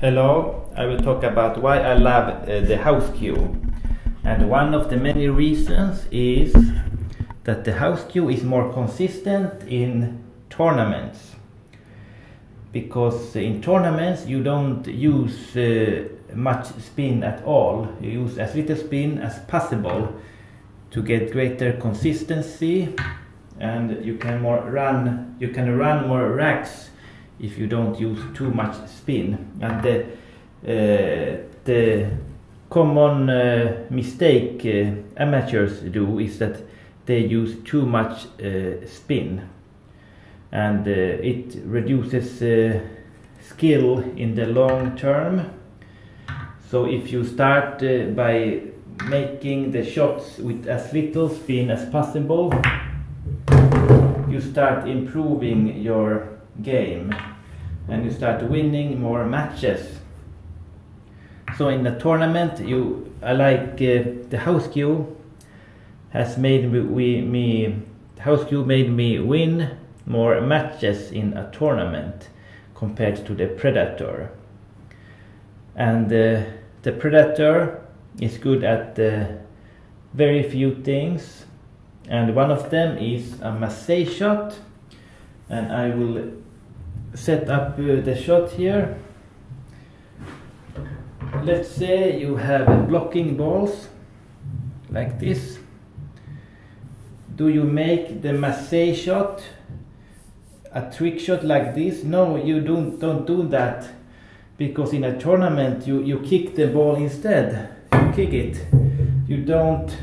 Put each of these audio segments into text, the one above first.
Hello, I will talk about why I love uh, the house cue. And one of the many reasons is that the house cue is more consistent in tournaments. Because in tournaments you don't use uh, much spin at all. You use as little spin as possible to get greater consistency and you can more run you can run more racks if you don't use too much spin and the uh, the common uh, mistake uh, amateurs do is that they use too much uh, spin. And uh, it reduces uh, skill in the long term. So if you start by making the shots with as little spin as possible you start improving your game and you start winning more matches. So in the tournament you I like uh, the house cue has made me, we, me house cue made me win more matches in a tournament compared to the predator. And uh, the predator is good at uh, very few things and one of them is a massé shot and I will set up uh, the shot here. Let's say you have blocking balls like this. Do you make the massé shot a trick shot like this? No you don't don't do that. Because in a tournament you you kick the ball instead. You kick it. You don't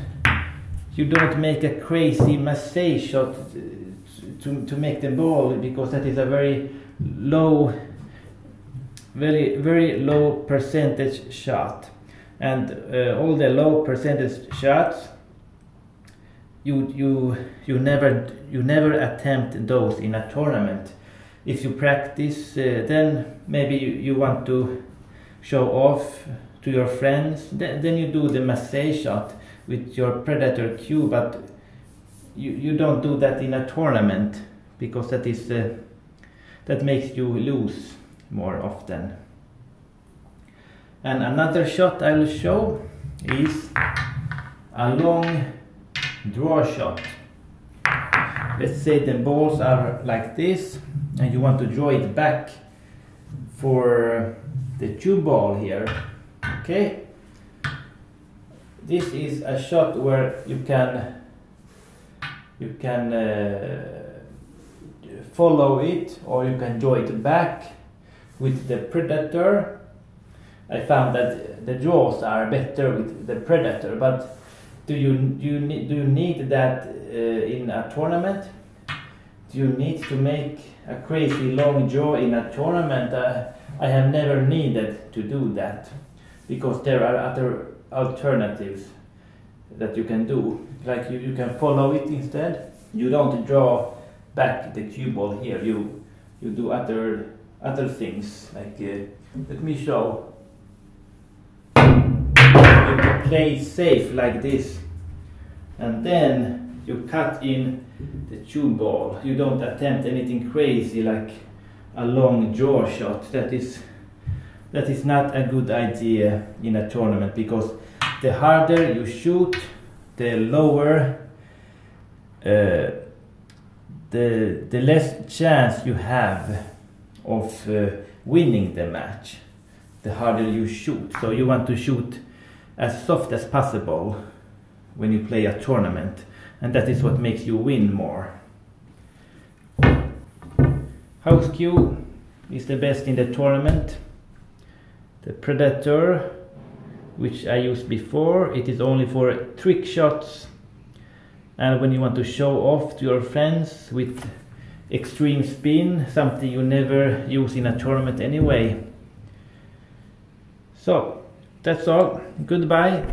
you don't make a crazy massé shot to, to make the ball because that is a very low very very low percentage shot. And uh, all the low percentage shots you you you never you never attempt those in a tournament. If you practice uh, then maybe you, you want to show off to your friends then, then you do the massé shot with your predator cue but you, you don't do that in a tournament because that is uh, that makes you lose more often. And another shot I will show is a long draw shot. Let's say the balls are like this and you want to draw it back for the cue ball here okay? This is a shot where you can you can uh, follow it or you can draw it back with the predator. I found that the draws are better with the predator but do you do you need, do you need that uh, in a tournament? Do you need to make a crazy long draw in a tournament? Uh, I have never needed to do that because there are other alternatives that you can do. Like you, you can follow it instead. You don't draw back the cue ball here. You you do other other things. Like uh, let me show. You play safe like this, and then you cut in the cue ball. You don't attempt anything crazy like a long draw shot. That is that is not a good idea in a tournament because the harder you shoot, the lower, uh, the, the less chance you have of uh, winning the match, the harder you shoot. So you want to shoot as soft as possible when you play a tournament, and that is what makes you win more. House cue is the best in the tournament the Predator which I used before it is only for trick shots. And when you want to show off to your friends with extreme spin something you never use in a tournament anyway. So that's all. Goodbye